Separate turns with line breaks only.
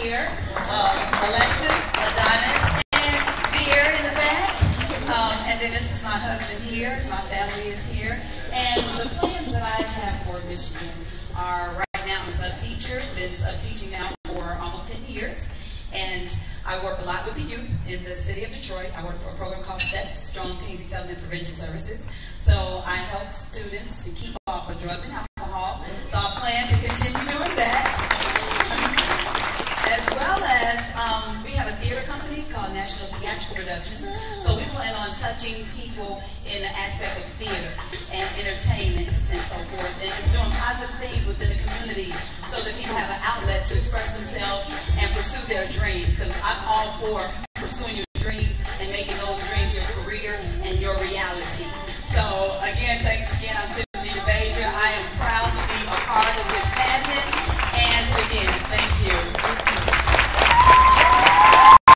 here. Um, Alexis, Adonis, and Beer in the back. Um, and then this is my husband here. My family is here. And the plans that I have for Michigan are right now I'm a sub teacher. Been sub teaching now for almost 10 years. And I work a lot with the youth in the city of Detroit. I work for a program called STEP, Strong Teens Excelling in Prevention Services. So I help students to keep off of drugs and alcohol. national theatrical productions. So we plan on touching people in the aspect of theater and entertainment and so forth, and just doing positive things within the community so that people have an outlet to express themselves and pursue their dreams. Because I'm all for pursuing your dreams and making those dreams your career and your reality. So again, thank